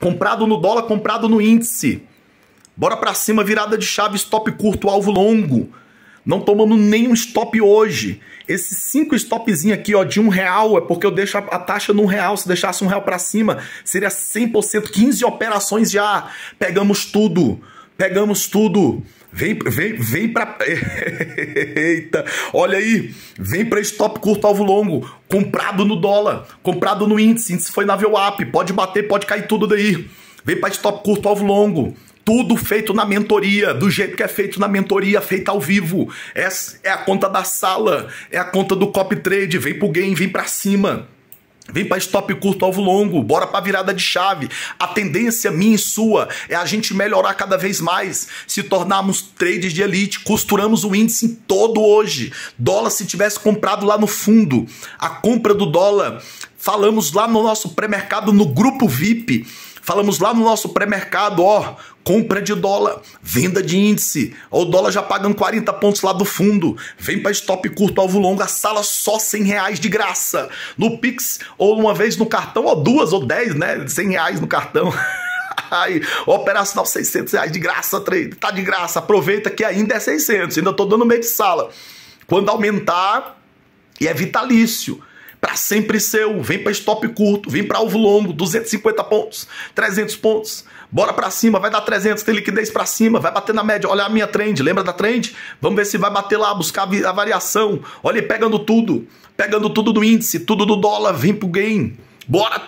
Comprado no dólar, comprado no índice. Bora para cima, virada de chave, stop curto, alvo longo. Não tomando nenhum stop hoje. Esses cinco stopzinhos aqui, ó, de um real, é porque eu deixo a, taxa num real. Se deixasse um real para cima, seria 100%, 15 operações já. Pegamos tudo. Pegamos tudo. Vem, vem, vem para Eita, olha aí. Vem para stop curto alvo longo, comprado no dólar, comprado no índice, índice foi na VWAP, pode bater, pode cair tudo daí. Vem para stop curto alvo longo. Tudo feito na mentoria, do jeito que é feito na mentoria, feita ao vivo. Essa é a conta da sala, é a conta do copy trade, vem pro game, vem para cima. Vem para stop curto, alvo longo, bora para virada de chave. A tendência minha e sua é a gente melhorar cada vez mais, se tornarmos trades de elite, costuramos o índice todo hoje. Dólar se tivesse comprado lá no fundo, a compra do dólar, falamos lá no nosso pré-mercado no grupo VIP, falamos lá no nosso pré-mercado, ó, compra de dólar, venda de índice. O dólar já pagando 40 pontos lá do fundo. Vem para stop curto, alvo longo, a sala só 100 reais de graça. No Pix, ou uma vez no cartão, ou duas ou 10, né? 100 reais no cartão. Aí, operacional 600 reais de graça, tá de graça. Aproveita que ainda é 600, ainda tô dando meio de sala. Quando aumentar, e é vitalício para sempre seu. Vem para stop curto, vem para alvo longo, 250 pontos, 300 pontos. Bora para cima, vai dar 300, tem liquidez para cima, vai bater na média. Olha a minha trend, lembra da trend? Vamos ver se vai bater lá, buscar a variação. Olha, pegando tudo, pegando tudo do índice, tudo do dólar, vem pro gain. Bora